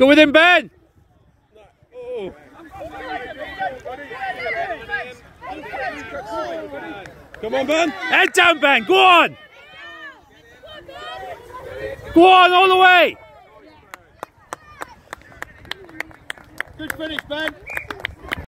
Go with him, Ben. Come on, Ben. Head down, Ben. Go on. Go on all the way. Good finish, Ben.